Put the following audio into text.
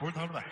뭘 다르다.